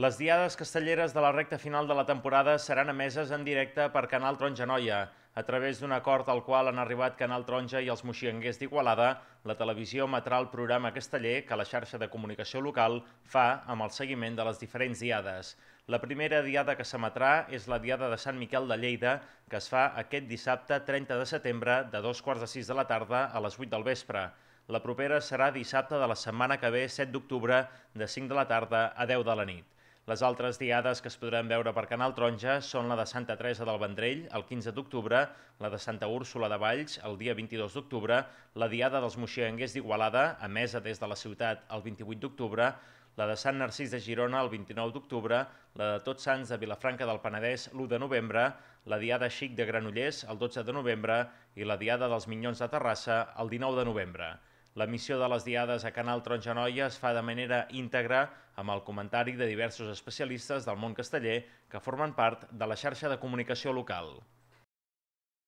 Les diades castelleres de la recta final de la temporada seran emeses en directe per Canal Taronja Noia. A través d'un acord al qual han arribat Canal Taronja i els moxianguers d'Igualada, la televisió emetrà el programa casteller que la xarxa de comunicació local fa amb el seguiment de les diferents diades. La primera diada que s'emetrà és la diada de Sant Miquel de Lleida, que es fa aquest dissabte 30 de setembre de dos quarts de sis de la tarda a les 8 del vespre. La propera serà dissabte de la setmana que ve, 7 d'octubre, de 5 de la tarda a 10 de la nit. Les altres diades que es podran veure per Canal Taronja són la de Santa Teresa del Vendrell, el 15 d'octubre, la de Santa Úrsula de Valls, el dia 22 d'octubre, la diada dels moxianguers d'Igualada, emesa des de la ciutat el 28 d'octubre, la de Sant Narcís de Girona el 29 d'octubre, la de Tots Sants de Vilafranca del Penedès l'1 de novembre, la diada Xic de Granollers el 12 de novembre i la diada dels Minyons de Terrassa el 19 de novembre. L'emissió de les diades a Canal Taronja Noia es fa de manera íntegra amb el comentari de diversos especialistes del món casteller que formen part de la xarxa de comunicació local.